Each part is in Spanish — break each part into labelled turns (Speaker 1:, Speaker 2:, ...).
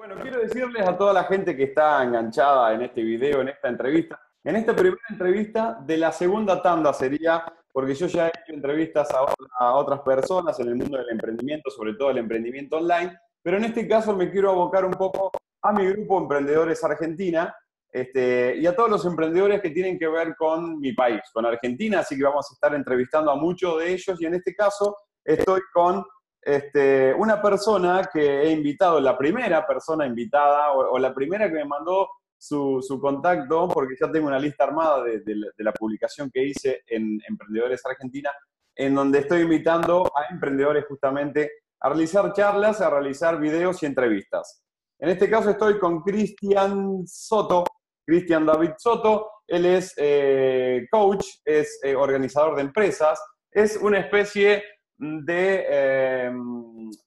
Speaker 1: Bueno, quiero decirles a toda la gente que está enganchada en este video, en esta entrevista, en esta primera entrevista de la segunda tanda sería, porque yo ya he hecho entrevistas a, otras personas en el mundo del emprendimiento, sobre todo el emprendimiento online, pero en este caso me quiero abocar un poco a mi grupo Emprendedores Argentina este, y a todos los emprendedores que tienen que ver con mi país, con Argentina, así que vamos a estar entrevistando a muchos de ellos y en este caso estoy con este, una persona que he invitado, la primera persona invitada o, la primera que me mandó su, contacto, porque ya tengo una lista armada de, la, publicación que hice en Emprendedores Argentina, en donde estoy invitando a emprendedores justamente a realizar charlas, a realizar videos y entrevistas. En este caso estoy con Cristian Soto, Cristian David Soto, él es eh, coach, es eh, organizador de empresas, es una especie de, eh,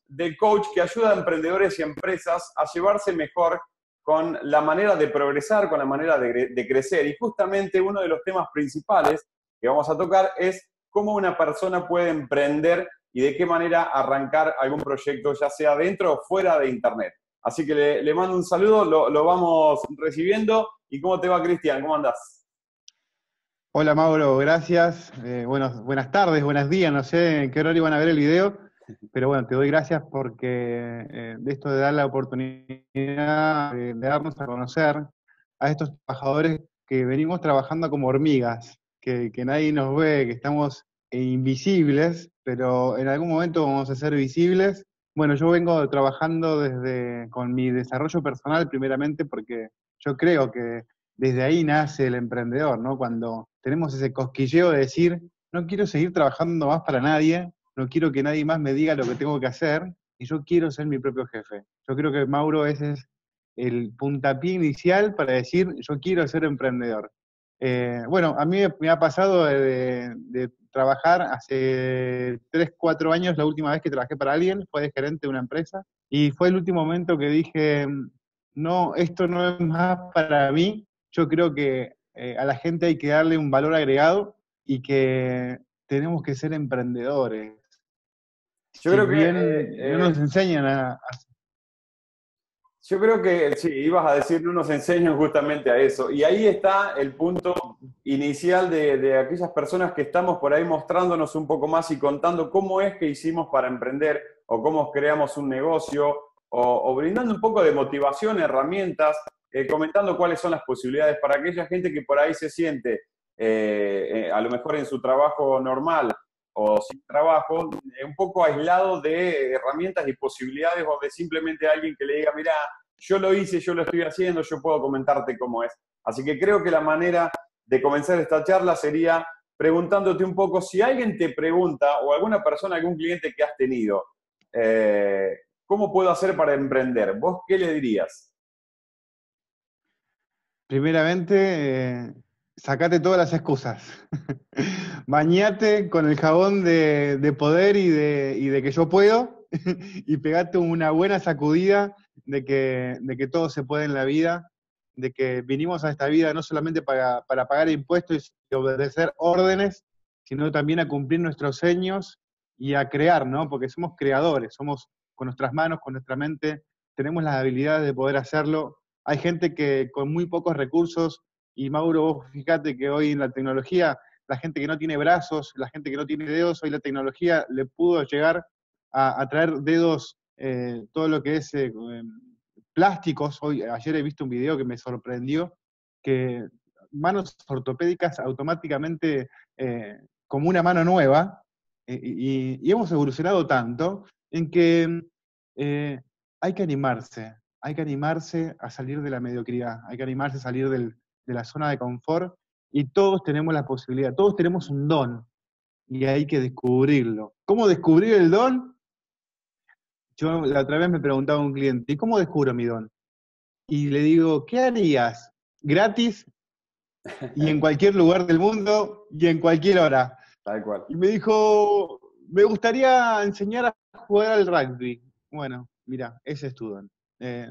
Speaker 1: de coach que ayuda a emprendedores y empresas a llevarse mejor con la manera de progresar, con la manera de, crecer. Y justamente uno de los temas principales que vamos a tocar es cómo una persona puede emprender y de qué manera arrancar algún proyecto, ya sea dentro o fuera de Internet. Así que le, mando un saludo, lo, lo, vamos recibiendo. ¿Y cómo te va, Cristian? ¿Cómo andás?
Speaker 2: Hola Mauro, gracias. Eh, buenas tardes, buenos días, no sé en qué horario van a ver el video, pero bueno, te doy gracias porque eh, de esto de dar la oportunidad de, darnos a conocer a estos trabajadores que venimos trabajando como hormigas, que, nadie nos ve, que estamos invisibles, pero en algún momento vamos a ser visibles. Bueno, yo vengo trabajando desde con mi desarrollo personal primeramente porque yo creo que desde ahí nace el emprendedor, ¿no? Cuando tenemos ese cosquilleo de decir, no quiero seguir trabajando más para nadie, no quiero que nadie más me diga lo que tengo que hacer, y yo quiero ser mi propio jefe. Yo creo que Mauro ese es el puntapié inicial para decir, yo quiero ser emprendedor. Eh, bueno, a mí me ha pasado de, trabajar hace 3, 4 años, la última vez que trabajé para alguien, fue de gerente de una empresa, y fue el último momento que dije, no, esto no es más para mí, yo creo que eh, a la gente hay que darle un valor agregado y que tenemos que ser emprendedores. Yo creo que eh, no nos enseñan a,
Speaker 1: Yo creo que, sí, ibas a decir, no nos enseñan justamente a eso. Y ahí está el punto inicial de, aquellas personas que estamos por ahí mostrándonos un poco más y contando cómo es que hicimos para emprender o cómo creamos un negocio o brindando un poco de motivación, herramientas eh, comentando cuáles son las posibilidades para aquella gente que por ahí se siente, eh, eh, a lo mejor en su trabajo normal o sin trabajo, un poco aislado de herramientas y posibilidades o de simplemente alguien que le diga, mira, yo lo hice, yo lo estoy haciendo, yo puedo comentarte cómo es. Así que creo que la manera de comenzar esta charla sería preguntándote un poco si alguien te pregunta o alguna persona, algún cliente que has tenido, ¿cómo puedo hacer para emprender? ¿Vos qué le dirías?
Speaker 2: Primeramente, eh, sacate todas las excusas. Bañate con el jabón de, poder y de, que yo puedo y pegate una buena sacudida de que, de que todo se puede en la vida, de que vinimos a esta vida no solamente para, para pagar impuestos y obedecer órdenes, sino también a cumplir nuestros sueños y a crear, ¿no? Porque somos creadores, somos con nuestras manos, con nuestra mente, tenemos las habilidades de poder hacerlo hay gente que con muy pocos recursos, y Mauro, vos fíjate que hoy en la tecnología, la gente que no tiene brazos, la gente que no tiene dedos, hoy la tecnología le pudo llegar a, traer dedos, eh, todo lo que es eh, plásticos. Hoy, ayer he visto un video que me sorprendió, que manos ortopédicas automáticamente eh, como una mano nueva, y, hemos evolucionado tanto en que hay que animarse, hay que animarse a salir de la mediocridad, hay que animarse a salir de la zona de confort y todos tenemos la posibilidad, todos tenemos un don y hay que descubrirlo. ¿Cómo descubrir el don? Yo la otra vez me preguntaba a un cliente, ¿y cómo descubro mi don? Y le digo, ¿qué harías? ¿Gratis? Y en cualquier lugar del mundo y en cualquier hora.
Speaker 1: Tal cual.
Speaker 2: Y me dijo, me gustaría enseñar a jugar al rugby. Bueno, mira, ese es tu don. Eh,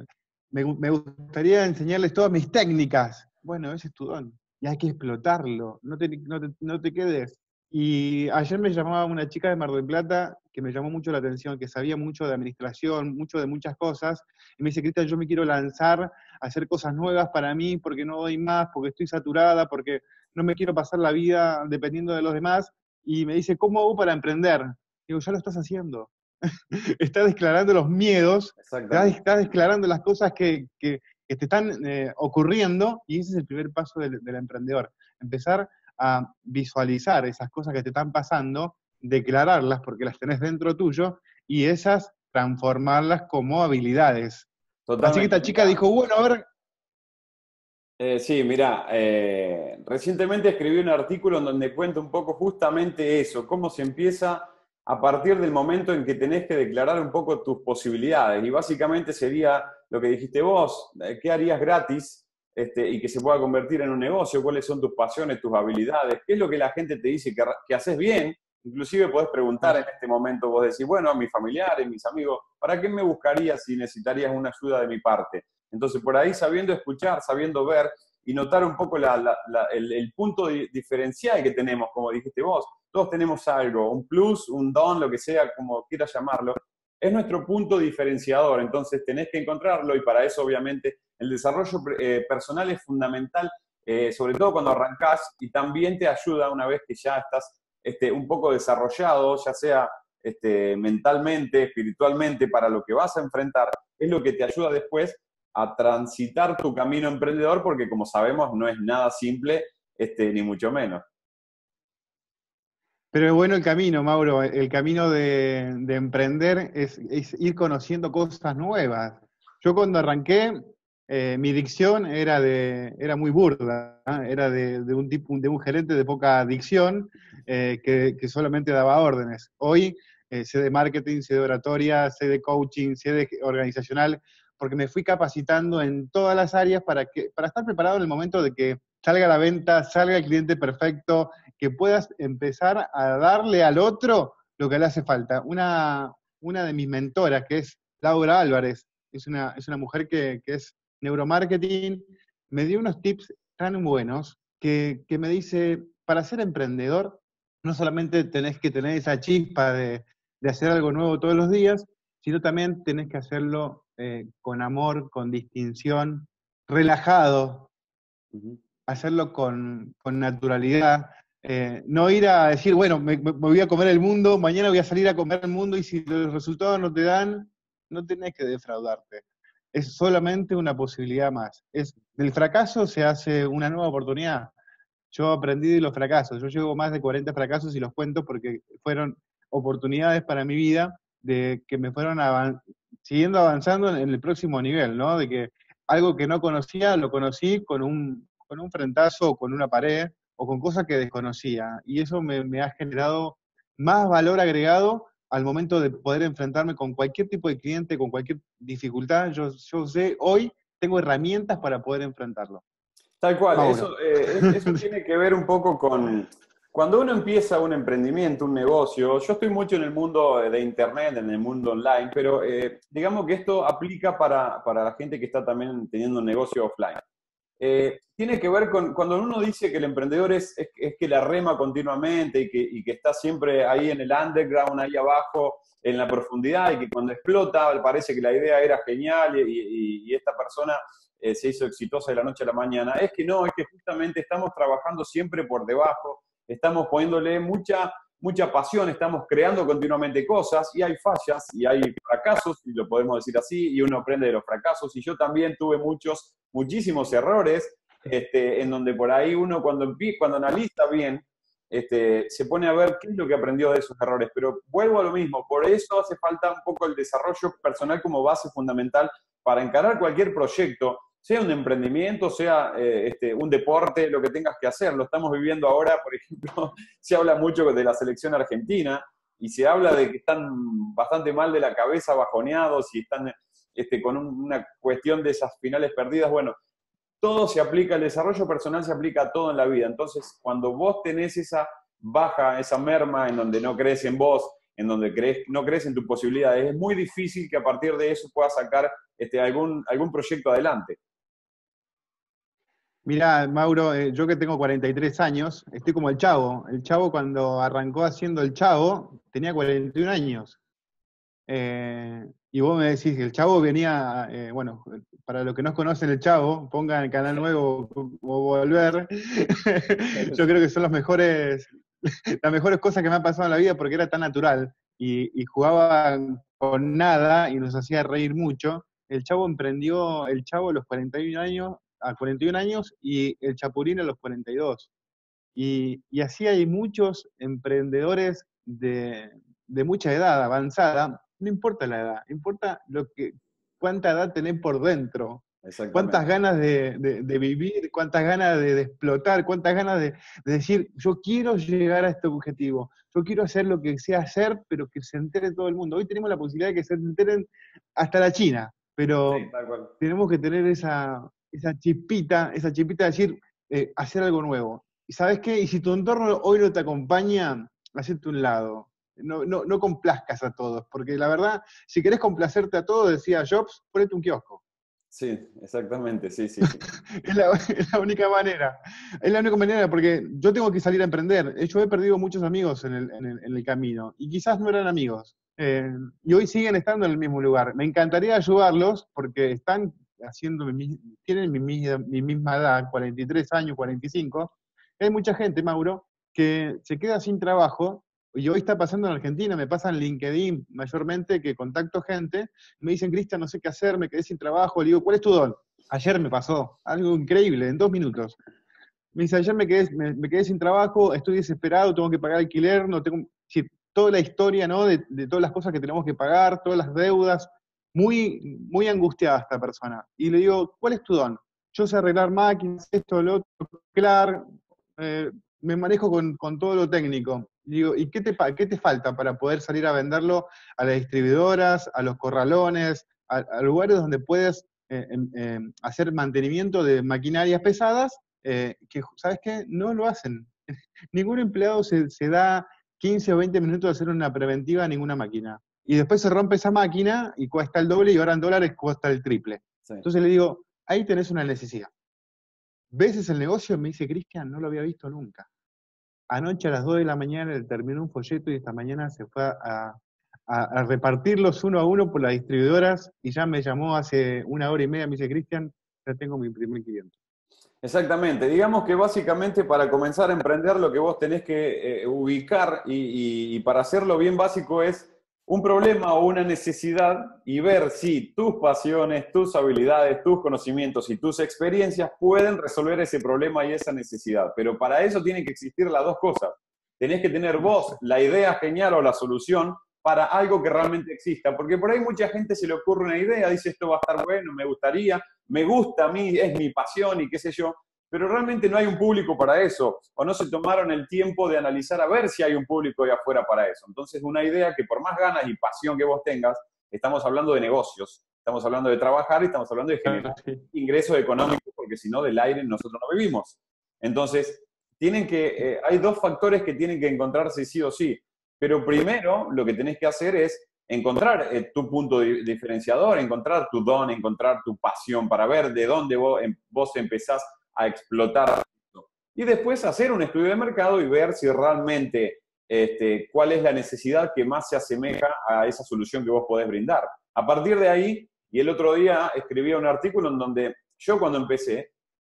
Speaker 2: me, gustaría enseñarles todas mis técnicas. Bueno, ese es tu don y hay que explotarlo. No te, te, quedes Y ayer me llamaba una chica de Mar del Plata que me llamó mucho la atención, que sabía mucho de administración, mucho de muchas cosas, y me dice, Cristian, yo me quiero lanzar hacer cosas nuevas para mí, porque no doy más, porque estoy saturada, porque no me quiero pasar la vida dependiendo de los demás, y me dice, ¿cómo hago para emprender? Digo, ya lo estás haciendo. estás declarando los miedos, estás, declarando las cosas que, que, te están eh, ocurriendo, y ese es el primer paso del, del emprendedor. Empezar a visualizar esas cosas que te están pasando, declararlas porque las tenés dentro tuyo y esas transformarlas como habilidades. Así que esta chica dijo, bueno, a ver...
Speaker 1: Eh, sí, mira, eh, recientemente escribí un artículo en donde cuento un poco justamente eso, cómo se empieza a partir del momento en que tenés que declarar un poco tus posibilidades. Y básicamente sería lo que dijiste vos, eh, ¿qué harías gratis este, y que se pueda convertir en un negocio, cuáles son tus pasiones, tus habilidades, qué es lo que la gente te dice que, haces bien. Inclusive podés preguntar en este momento, vos decís, bueno, a mis familiares, mis amigos, ¿para qué me buscarías si necesitarías una ayuda de mi parte? Entonces, por ahí sabiendo escuchar, sabiendo ver y notar un poco el, punto diferencial que tenemos, como dijiste vos, todos tenemos algo, un plus, un don, lo que sea, como quieras llamarlo, es nuestro punto diferenciador, entonces tenés que encontrarlo y para eso obviamente el desarrollo eh, personal es fundamental, eh, sobre todo cuando arrancás y también te ayuda una vez que ya estás este, un poco desarrollado, ya sea este, mentalmente, espiritualmente, para lo que vas a enfrentar, es lo que te ayuda después a transitar tu camino emprendedor, porque como sabemos no es nada simple, este, ni mucho menos.
Speaker 2: Pero es bueno el camino, Mauro. El camino de, emprender es, ir conociendo cosas nuevas. Yo cuando arranqué, eh, mi dicción era, de, era muy burda, era de, un tipo, de un gerente de poca dicción eh, que, solamente daba órdenes. Hoy eh, sé de marketing, sé de oratoria, sé de coaching, sé de organizacional, porque me fui capacitando en todas las áreas para, que, para estar preparado en el momento de que salga la venta, salga el cliente perfecto, que puedas empezar a darle al otro lo que le hace falta. Una, una de mis mentoras, que es Laura Álvarez, es una, es una mujer que, es neuromarketing, me dio unos tips tan buenos que, me dice, para ser emprendedor, no solamente tenés que tener esa chispa de, hacer algo nuevo todos los días, sino también tenés que hacerlo eh, con amor, con distinción, relajado, hacerlo con, naturalidad, eh, no ir a decir, bueno, me, voy a comer el mundo, mañana voy a salir a comer el mundo y si los resultados no te dan, no tenés que defraudarte. Es solamente una posibilidad más. Es, del fracaso se hace una nueva oportunidad. Yo aprendí de los fracasos. Yo llevo más de 40 fracasos y los cuento porque fueron oportunidades para mi vida de que me fueron siguiendo avanzando en el próximo nivel, ¿no? De que algo que no conocía lo conocí con un, con un frentazo o con una pared o con cosas que desconocía. Y eso me, ha generado más valor agregado al momento de poder enfrentarme con cualquier tipo de cliente, con cualquier dificultad. Yo, yo sé, hoy tengo herramientas para poder enfrentarlo.
Speaker 1: Tal cual, eso, eh, eso tiene que ver un poco con, cuando uno empieza un emprendimiento, un negocio, yo estoy mucho en el mundo de Internet, en el mundo online, pero eh, digamos que esto aplica para, para, la gente que está también teniendo un negocio offline. Eh, tiene que ver con cuando uno dice que el emprendedor es, que la rema continuamente y que, está siempre ahí en el underground, ahí abajo, en la profundidad, y que cuando explota parece que la idea era genial y, y, esta persona eh, se hizo exitosa de la noche a la mañana. Es que no, es que justamente estamos trabajando siempre por debajo, estamos poniéndole mucha mucha pasión, estamos creando continuamente cosas y hay fallas y hay fracasos, y lo podemos decir así, y uno aprende de los fracasos. Y yo también tuve muchos, muchísimos errores, este, en donde por ahí uno cuando, cuando analiza bien, este, se pone a ver qué es lo que aprendió de esos errores. Pero vuelvo a lo mismo, por eso hace falta un poco el desarrollo personal como base fundamental para encarar cualquier proyecto sea un emprendimiento, sea eh, este, un deporte, lo que tengas que hacer. Lo estamos viviendo ahora, por ejemplo, se habla mucho de la selección argentina y se habla de que están bastante mal de la cabeza, bajoneados y están este, con una cuestión de esas finales perdidas. Bueno, todo se aplica, el desarrollo personal se aplica a todo en la vida. Entonces, cuando vos tenés esa baja, esa merma en donde no crees en vos, en donde crees, no crees en tus posibilidades, es muy difícil que a partir de eso puedas sacar este, algún, algún proyecto adelante.
Speaker 2: Mirá, Mauro, eh, yo que tengo 43 años, estoy como el chavo. El chavo cuando arrancó haciendo el chavo tenía 41 años. Eh, y vos me decís el chavo venía, eh, bueno, para los que no conocen el chavo, pongan el canal nuevo o volver. yo creo que son los mejores, las mejores cosas que me han pasado en la vida porque era tan natural y jugaba con nada y nos hacía reír mucho. El chavo emprendió, el chavo a los 41 años, a 41 años y el Chapulín a los 42. Y, y así hay muchos emprendedores de, de, mucha edad avanzada, no importa la edad, importa lo que, cuánta edad tenés por dentro, cuántas ganas de, de, de, vivir, cuántas ganas de, explotar, cuántas ganas de, decir, yo quiero llegar a este objetivo, yo quiero hacer lo que sea hacer, pero que se entere todo el mundo. Hoy tenemos la posibilidad de que se enteren hasta la China, pero sí, tenemos que tener esa, esa chipita, esa chipita de decir, eh, hacer algo nuevo. ¿Y sabes qué? Y si tu entorno hoy no te acompaña, hacerte un lado. No, no, no complazcas a todos, porque la verdad, si querés complacerte a todos, decía Jobs, ponete un kiosco.
Speaker 1: Sí, exactamente, sí, sí. sí.
Speaker 2: es, la, es, la, única manera. Es la única manera porque yo tengo que salir a emprender. Yo he perdido muchos amigos en el, en el, en el camino y quizás no eran amigos. Eh, y hoy siguen estando en el mismo lugar. Me encantaría ayudarlos porque están haciendo, tienen mi, mi, misma edad, 43 años, 45. Hay mucha gente, Mauro, que se queda sin trabajo y hoy está pasando en Argentina, me pasa en LinkedIn mayormente que contacto gente, me dicen, Cristian, no sé qué hacer, me quedé sin trabajo, le digo, ¿cuál es tu don? Ayer me pasó, algo increíble, en dos minutos. Me dice, ayer me quedé, me, quedé sin trabajo, estoy desesperado, tengo que pagar alquiler, no tengo... Toda la historia, ¿no? De, todas las cosas que tenemos que pagar, todas las deudas, muy, muy angustiada esta persona. Y le digo, ¿cuál es tu don? Yo sé arreglar máquinas, esto, lo otro, claro, eh, me manejo con, con, todo lo técnico. Digo, ¿y qué te, qué te falta para poder salir a venderlo a las distribuidoras, a los corralones, a, lugares donde puedes eh, eh, hacer mantenimiento de maquinarias pesadas eh, que, ¿sabes qué? No lo hacen. Ningún empleado se, se, da 15 o 20 minutos de hacer una preventiva a ninguna máquina. Y después se rompe esa máquina y cuesta el doble y ahora en dólares cuesta el triple. Sí. Entonces le digo, ahí tenés una necesidad. ¿Ves el negocio? Me dice, Cristian, no lo había visto nunca. Anoche a las 2 de la mañana le terminó un folleto y esta mañana se fue a, a, a, repartirlos uno a uno por las distribuidoras y ya me llamó hace una hora y media, me dice, Cristian, ya tengo mi primer cliente.
Speaker 1: Exactamente. Digamos que básicamente para comenzar a emprender lo que vos tenés que eh, ubicar y, y, y para hacerlo bien básico es un problema o una necesidad y ver si tus pasiones, tus habilidades, tus conocimientos y tus experiencias pueden resolver ese problema y esa necesidad. Pero para eso tienen que existir las dos cosas. Tenés que tener vos la idea genial o la solución para algo que realmente exista. Porque por ahí mucha gente se le ocurre una idea, dice esto va a estar bueno, me gustaría, me gusta a mí, es mi pasión y qué sé yo, pero realmente no hay un público para eso, o no se tomaron el tiempo de analizar a ver si hay un público ahí afuera para eso. Entonces, una idea que por más ganas y pasión que vos tengas, estamos hablando de negocios, estamos hablando de trabajar y estamos hablando de generar ingresos económicos, porque si no, del aire nosotros no vivimos. Entonces, tienen que, eh, hay dos factores que tienen que encontrarse sí o sí, pero primero lo que tenés que hacer es encontrar eh, tu punto diferenciador, encontrar tu don, encontrar tu pasión para ver de dónde vos, em, vos empezás a explotar. Y después hacer un estudio de mercado y ver si realmente este, cuál es la necesidad que más se asemeja a esa solución que vos podés brindar. A partir de ahí, y el otro día escribía un artículo en donde yo cuando empecé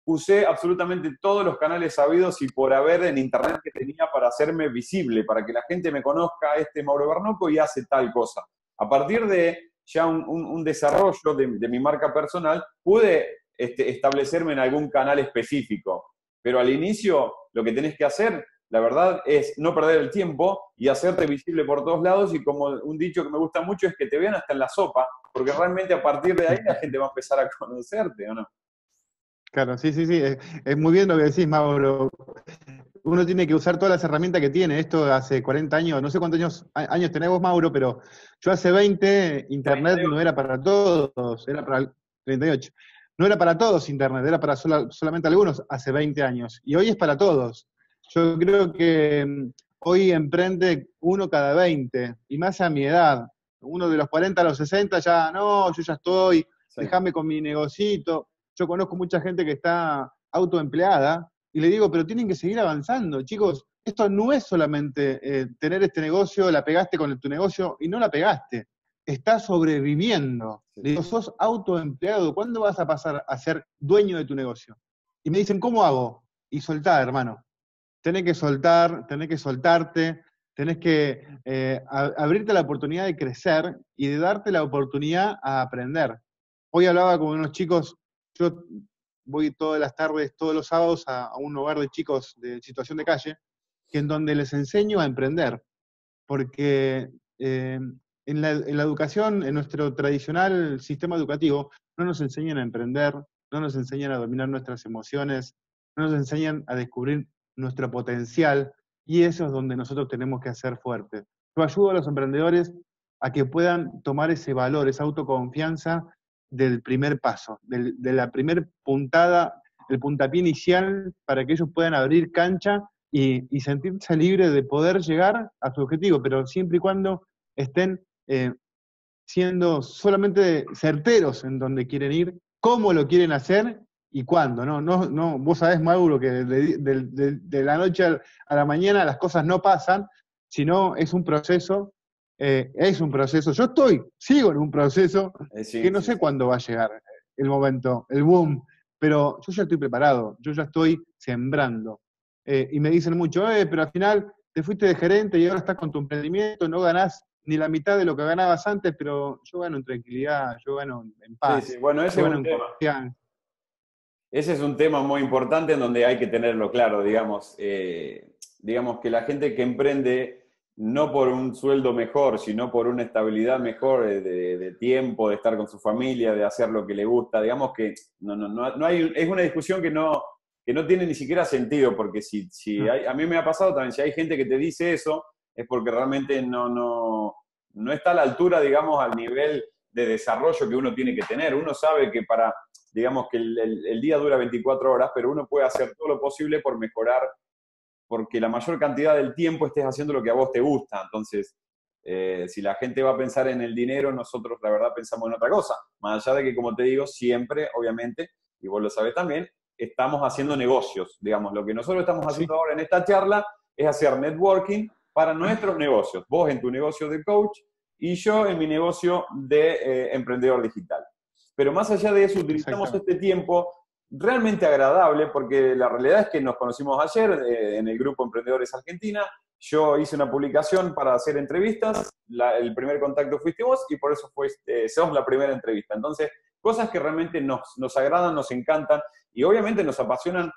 Speaker 1: usé absolutamente todos los canales sabidos y por haber en internet que tenía para hacerme visible, para que la gente me conozca, este Mauro Bernoco y hace tal cosa. A partir de ya un, desarrollo de, de mi marca personal, pude este, establecerme en algún canal específico. Pero al inicio lo que tenés que hacer, la verdad, es no perder el tiempo y hacerte visible por todos lados y como un dicho que me gusta mucho es que te vean hasta en la sopa, porque realmente a partir de ahí la gente va a empezar a conocerte, ¿o no?
Speaker 2: Claro, sí, sí, sí, es, es muy bien lo que decís, Mauro. Uno tiene que usar todas las herramientas que tiene. Esto hace 40 años, no sé cuántos años, años tenés vos, Mauro, pero yo hace 20, Internet 38. no era para todos, era para 38 no era para todos Internet, era para sola, solamente algunos hace 20 años. Y hoy es para todos. Yo creo que mm, hoy emprende uno cada 20, y más a mi edad. Uno de los 40 a los 60 ya, no, yo ya estoy, sí. déjame con mi negocito. Yo conozco mucha gente que está autoempleada y le digo, pero tienen que seguir avanzando, chicos. Esto no es solamente eh, tener este negocio, la pegaste con tu negocio y no la pegaste. Estás sobreviviendo. Le digo, sos autoempleado. ¿Cuándo vas a pasar a ser dueño de tu negocio? Y me dicen, ¿cómo hago? Y soltar, hermano. Tenés que soltar, tenés que soltarte, tenés que eh, abrirte la oportunidad de crecer y de darte la oportunidad a aprender. Hoy hablaba con unos chicos, yo voy todas las tardes, todos los sábados a, un hogar de chicos de situación de calle, que en donde les enseño a emprender, porque eh, en, la, en, la, educación, en nuestro tradicional sistema educativo, no nos enseñan a emprender, no nos enseñan a dominar nuestras emociones, no nos enseñan a descubrir nuestro potencial, y eso es donde nosotros tenemos que hacer fuertes. Yo ayudo a los emprendedores a que puedan tomar ese valor, esa autoconfianza del primer paso, de la primer puntada, el puntapié inicial para que ellos puedan abrir cancha y, sentirse libres de poder llegar a su objetivo, pero siempre y cuando estén eh, siendo solamente certeros en donde quieren ir, cómo lo quieren hacer y cuándo, ¿no? no, no vos sabés, Mauro, que de, la noche a la mañana las cosas no pasan, sino es un proceso, eh, es un proceso. Yo estoy, sigo en un proceso eh, que no sé cuándo va a llegar el momento, el boom, pero yo ya estoy preparado, yo ya estoy sembrando. Eh, y me dicen mucho, eh, pero al final te fuiste de gerente y ahora estás con tu emprendimiento, no ganás ni la mitad de lo que ganabas antes, pero yo gano en tranquilidad, yo gano en paz. Sí,
Speaker 1: Bueno, ese es un tema. Ese es un tema muy importante en donde hay que tenerlo claro, digamos. Eh, digamos que la gente que emprende no por un sueldo mejor, sino por una estabilidad mejor de, tiempo, de estar con su familia, de hacer lo que le gusta, digamos que no, no, no, hay, es una discusión que no, que no tiene ni siquiera sentido, porque si, si hay, a mí me ha pasado también, si hay gente que te dice eso, es porque realmente no, no, no está a la altura, digamos, al nivel de desarrollo que uno tiene que tener. Uno sabe que para digamos que el, día dura 24 horas, pero uno puede hacer todo lo posible por mejorar, porque la mayor cantidad del tiempo estés haciendo lo que a vos te gusta. Entonces, eh, si la gente va a pensar en el dinero, nosotros la verdad pensamos en otra cosa. Más allá de que, como te digo, siempre, obviamente, y vos lo sabés también, estamos haciendo negocios. Digamos, lo que nosotros estamos haciendo ahora en esta charla es hacer networking para nuestros negocios. Vos en tu negocio de coach y yo en mi negocio de eh, emprendedor digital. Pero más allá de eso, utilizamos este tiempo realmente agradable, porque la realidad es que nos conocimos ayer eh, en el grupo Emprendedores Argentina. Yo hice una publicación para hacer entrevistas, el primer contacto fuiste vos y por eso fue, eh, sos la primera entrevista. Entonces, cosas que realmente nos, nos agradan, nos encantan y obviamente nos apasionan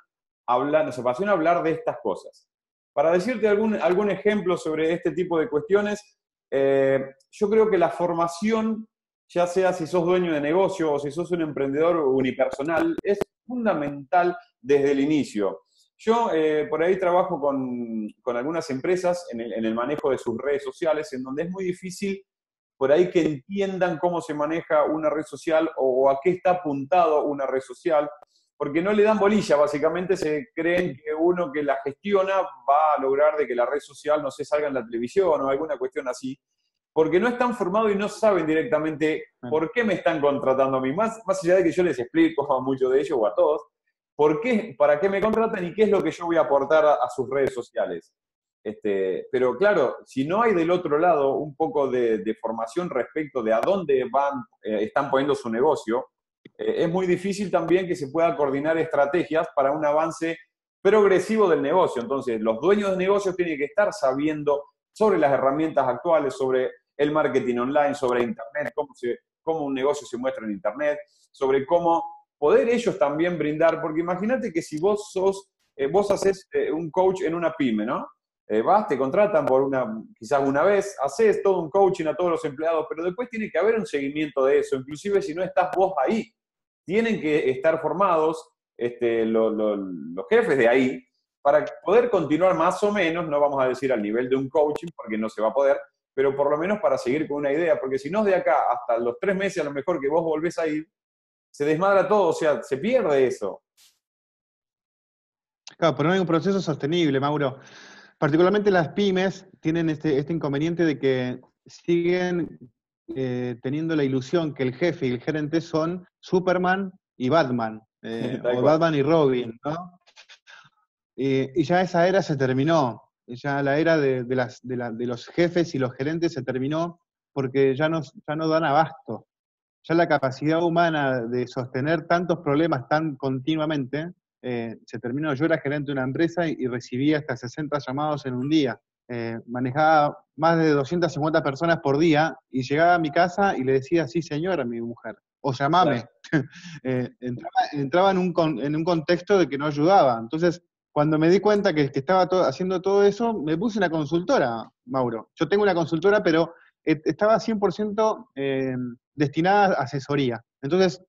Speaker 1: hablar, nos apasiona hablar de estas cosas. Para decirte algún, algún ejemplo sobre este tipo de cuestiones, eh, yo creo que la formación ya sea si sos dueño de negocio o si sos un emprendedor unipersonal, es fundamental desde el inicio. Yo eh, por ahí trabajo con, algunas empresas en el, manejo de sus redes sociales, en donde es muy difícil por ahí que entiendan cómo se maneja una red social o, a qué está apuntado una red social, porque no le dan bolilla, básicamente se creen que uno que la gestiona va a lograr de que la red social no se salga en la televisión o alguna cuestión así porque no están formados y no saben directamente por qué me están contratando a mí. Más, más allá de que yo les explico a muchos de ellos o a todos, por qué, para qué me contratan y qué es lo que yo voy a aportar a, sus redes sociales. Este, pero claro, si no hay del otro lado un poco de, formación respecto de a dónde van, eh, están poniendo su negocio, eh, es muy difícil también que se pueda coordinar estrategias para un avance progresivo del negocio. Entonces, los dueños de negocios tienen que estar sabiendo sobre las herramientas actuales, sobre el marketing online, sobre Internet, cómo, un negocio se muestra en Internet, sobre cómo poder ellos también brindar, porque imagínate que si vos sos, eh, vos haces eh, un coach en una pyme, ¿no? Eh, vas, te contratan por una, quizás una vez, haces todo un coaching a todos los empleados, pero después tiene que haber un seguimiento de eso, inclusive si no estás vos ahí. Tienen que estar formados este, los jefes de ahí para poder continuar más o menos, no vamos a decir al nivel de un coaching, porque no se va a poder, pero por lo menos para seguir con una idea, porque si no de acá hasta los tres meses a lo mejor que vos volvés a ir, se desmadra todo, o sea, se pierde eso.
Speaker 2: Claro, pero no hay un proceso sostenible, Mauro. Particularmente las pymes tienen este, este inconveniente de que siguen eh, teniendo la ilusión que el jefe y el gerente son Superman y Batman. eh, o Batman y Robin, ¿no? y ya esa era se terminó, ya la era de, las, de, los jefes y los gerentes se terminó porque ya no, ya no dan abasto. Ya la capacidad humana de sostener tantos problemas tan continuamente eh, se terminó. Yo era gerente de una empresa y, recibía hasta 60 llamados en un día. Eh, manejaba más de 250 personas por día y llegaba a mi casa y le decía, sí señora, mi mujer, o llamame. Eh, entraba, en, un, en un contexto de que no ayudaba. Entonces, cuando me di cuenta que, estaba haciendo todo eso, me puse una consultora, Mauro. Yo tengo una consultora, pero estaba 100% destinada a asesoría. Entonces,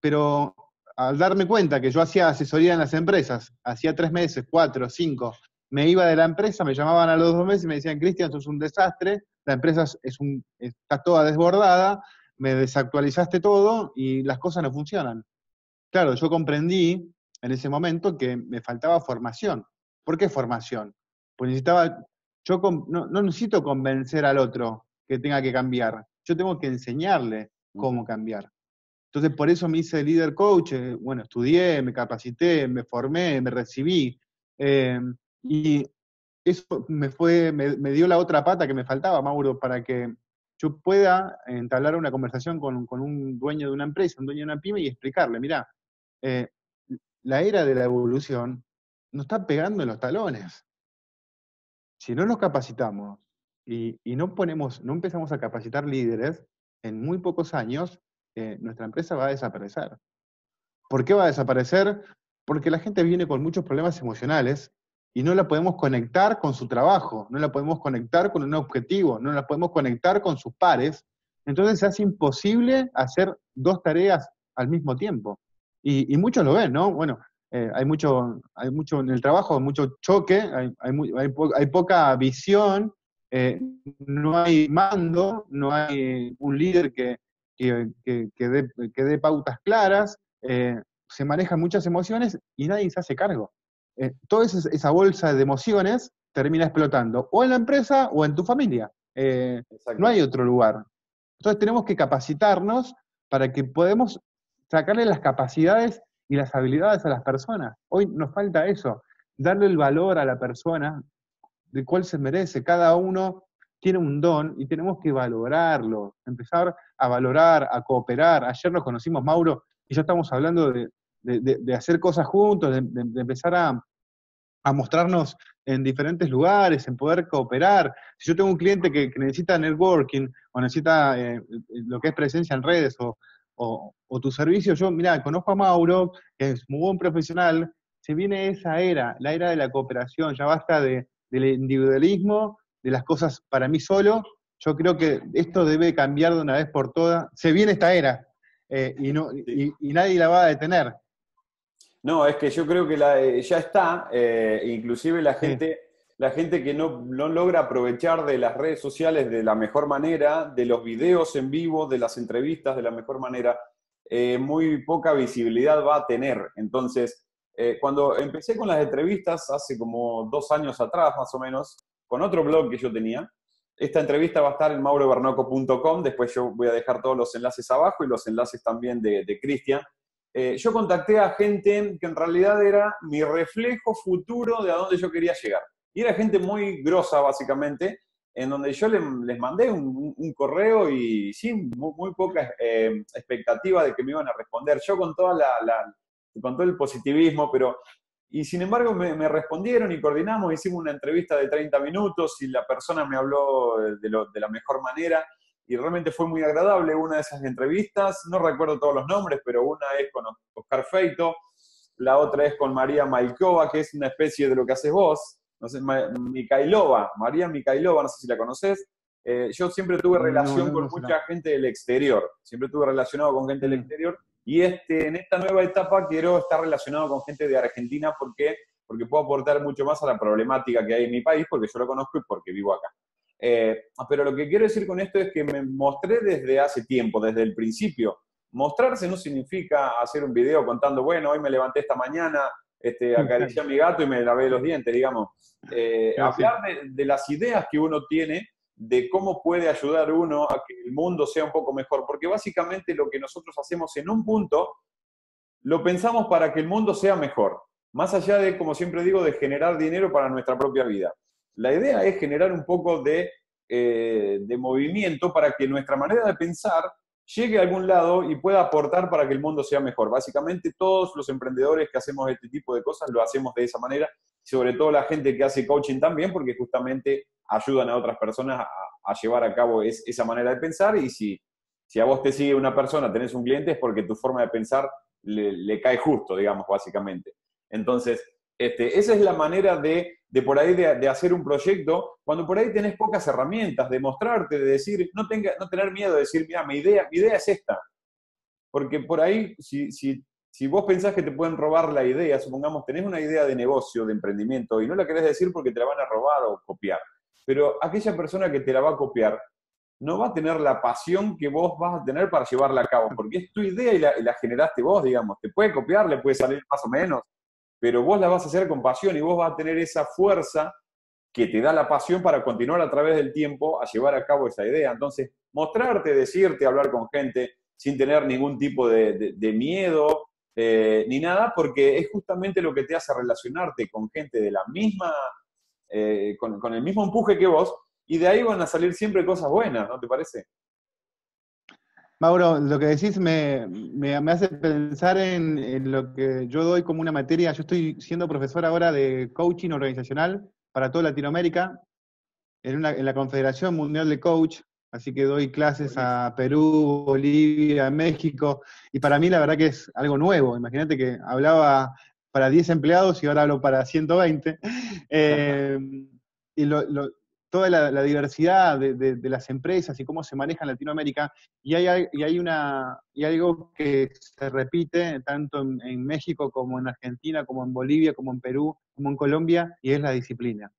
Speaker 2: pero al darme cuenta que yo hacía asesoría en las empresas, hacía tres meses, cuatro, cinco, me iba de la empresa, me llamaban a los dos meses y me decían, Cristian, esto es un desastre, la empresa es un, está toda desbordada, me desactualizaste todo y las cosas no funcionan. Claro, yo comprendí en ese momento que me faltaba formación. ¿Por qué formación? Pues necesitaba, yo no, no necesito convencer al otro que tenga que cambiar, yo tengo que enseñarle cómo cambiar. Entonces, por eso me hice líder coach, eh, bueno, estudié, me capacité, me formé, me recibí. Eh, y eso me, fue, me, dio la otra pata que me faltaba, Mauro, para que yo pueda entablar una conversación con, un dueño de una empresa, un dueño de una pyme y explicarle, mira, eh, la era de la evolución nos está pegando en los talones. Si no nos capacitamos y, y no ponemos, no empezamos a capacitar líderes, en muy pocos años eh, nuestra empresa va a desaparecer. ¿Por qué va a desaparecer? Porque la gente viene con muchos problemas emocionales y no la podemos conectar con su trabajo, no la podemos conectar con un objetivo, no la podemos conectar con sus pares. Entonces se hace imposible hacer dos tareas al mismo tiempo. Y, muchos lo ven, ¿no? Bueno, eh, hay, mucho, hay mucho en el trabajo, mucho choque, hay, hay, poca visión, eh, no hay mando, no hay un líder que, que, que, dé, pautas claras, eh, se manejan muchas emociones y nadie se hace cargo. Eh, toda esa, bolsa de emociones termina explotando o en la empresa o en tu familia. Eh, no hay otro lugar. Entonces tenemos que capacitarnos para que podamos sacarle las capacidades y las habilidades a las personas. Hoy nos falta eso, darle el valor a la persona de cuál se merece. Cada uno tiene un don y tenemos que valorarlo, empezar a valorar, a cooperar. Ayer nos conocimos, Mauro, y ya estamos hablando de, hacer cosas juntos, de, empezar a, mostrarnos en diferentes lugares, en poder cooperar. Si yo tengo un cliente que, necesita networking o necesita eh, lo que es presencia en redes o, o, tu servicio, yo, mira, conozco a Mauro, que es muy buen profesional, se viene esa era, la era de la cooperación, ya basta del individualismo de las cosas para mí solo. Yo creo que esto debe cambiar de una vez por todas. Se viene esta era eh, y, no, y, nadie la va a detener.
Speaker 1: No, es que yo creo que la, eh, ya está, eh, inclusive la gente, la gente que no, no, logra aprovechar de las redes sociales de la mejor manera, de los videos en vivo, de las entrevistas de la mejor manera, muy poca visibilidad va a tener. Entonces, cuando empecé con las entrevistas hace como dos años atrás, más o menos, con otro blog que yo tenía. Esta entrevista va a estar en maurobernoco.com, después yo voy a dejar todos los enlaces abajo y los enlaces también de, Cristian. Eh, yo contacté a gente que en realidad era mi reflejo futuro de a dónde yo quería llegar. Y era gente muy grosa, básicamente, en donde yo les, mandé un, correo y sin muy, poca eh, expectativa de que me iban a responder. Yo con, toda la, con todo el positivismo, pero y sin embargo me, respondieron y coordinamos, hicimos una entrevista de 30 minutos y la persona me habló de, la mejor manera y realmente fue muy agradable una de esas entrevistas. No recuerdo todos los nombres, pero una es con Oscar Feito, la otra es con María Maikova, que es una especie de lo que haces vos, no sé, Mikailova, María Mikailova, no sé si la conoces. Eh, yo siempre tuve relación con mucha gente del exterior, siempre tuve relacionado con gente del mm. exterior y este, en esta nueva etapa quiero estar relacionado con gente de Argentina porque, porque puedo aportar mucho más a la problemática que hay en mi país, porque yo lo conozco y porque vivo acá. Eh, pero lo que quiero decir con esto es que me mostré desde hace tiempo, desde el principio. Mostrarse no significa hacer un video contando, bueno, hoy me levanté esta mañana, este, acaricié a mi gato y me lavé los dientes, digamos. Eh, hablar de, de, las ideas que uno tiene de cómo puede ayudar uno a que el mundo sea un poco mejor, porque básicamente lo que nosotros hacemos en un punto lo pensamos para que el mundo sea mejor, más allá de, como siempre digo, de generar dinero para nuestra propia vida. La idea es generar un poco de, eh, de movimiento para que nuestra manera de pensar llegue a algún lado y pueda aportar para que el mundo sea mejor. Básicamente todos los emprendedores que hacemos este tipo de cosas lo hacemos de esa manera, sobre todo la gente que hace coaching también, porque justamente ayudan a otras personas a, llevar a cabo esa manera de pensar y si, si a vos te sigue una persona, tenés un cliente, es porque tu forma de pensar le, cae justo, digamos, básicamente. Entonces, este, esa es la manera de, por ahí de, hacer un proyecto, cuando por ahí tenés pocas herramientas, de mostrarte, de decir, no, tenga, no tener miedo de decir, mira, mi idea, mi idea es esta. Porque por ahí, si, si, si vos pensás que te pueden robar la idea, supongamos, tenés una idea de negocio, de emprendimiento, y no la querés decir porque te la van a robar o copiar, pero aquella persona que te la va a copiar no va a tener la pasión que vos vas a tener para llevarla a cabo, porque es tu idea y la, generaste vos, digamos. Te puede copiar, le puede salir más o menos, pero vos la vas a hacer con pasión y vos vas a tener esa fuerza que te da la pasión para continuar a través del tiempo a llevar a cabo esa idea. Entonces, mostrarte, decirte, hablar con gente sin tener ningún tipo de, miedo eh, ni nada, porque es justamente lo que te hace relacionarte con gente de la misma eh, con, el mismo empuje que vos, y de ahí van a salir siempre cosas buenas, ¿no te parece?
Speaker 2: Mauro, lo que decís me, hace pensar en, lo que yo doy como una materia. Yo estoy siendo profesor ahora de coaching organizacional para toda Latinoamérica, en, la Confederación Mundial de Coach, así que doy clases a Perú, Bolivia, México, y para mí la verdad que es algo nuevo. Imagínate que hablaba para 10 empleados y ahora hablo para 120. Eh, y toda la, diversidad de, las empresas y cómo se maneja en Latinoamérica. Y hay, y hay, una, y algo que se repite tanto en, México como en Argentina, como en Bolivia, como en Perú, como en Colombia, y es la disciplina.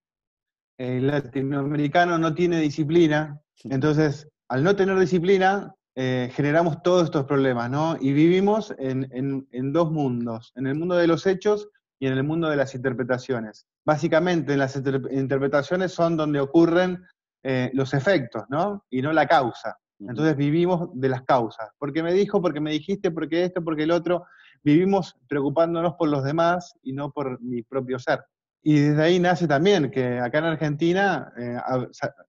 Speaker 2: El latinoamericano no tiene disciplina, entonces al no tener disciplina, eh, generamos todos estos problemas, ¿no? Y vivimos en, dos mundos, en el mundo de los hechos y en el mundo de las interpretaciones. Básicamente, las interpretaciones son donde ocurren eh, los efectos, ¿no? Y no la causa. Entonces vivimos de las causas. Porque me dijo, porque me dijiste, porque esto, porque el otro. Vivimos preocupándonos por los demás y no por mi propio ser. Y desde ahí nace también que acá en Argentina eh,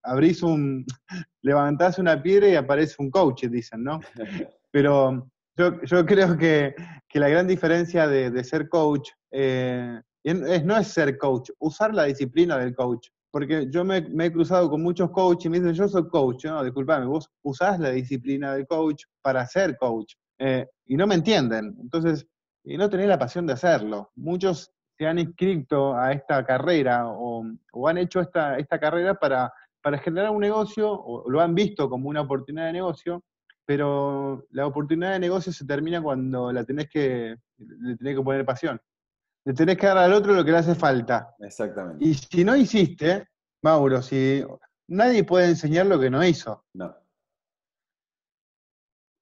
Speaker 2: abrís un, levantás una piedra y aparece un coach, dicen, ¿no? Pero yo, yo creo que, que, la gran diferencia de, de ser coach eh, es, no es ser coach, usar la disciplina del coach. Porque yo me, me, he cruzado con muchos coaches y me dicen, yo soy coach, no, disculpame, vos usás la disciplina del coach para ser coach. Eh, y no me entienden. Entonces, y no tenés la pasión de hacerlo. Muchos se han inscrito a esta carrera o, han hecho esta, esta carrera para, para generar un negocio o lo han visto como una oportunidad de negocio, pero la oportunidad de negocio se termina cuando la tenés que, le tenés que poner pasión. Le tenés que dar al otro lo que le hace falta.
Speaker 1: Exactamente.
Speaker 2: Y si no hiciste, Mauro, si nadie puede enseñar lo que no hizo.
Speaker 1: No.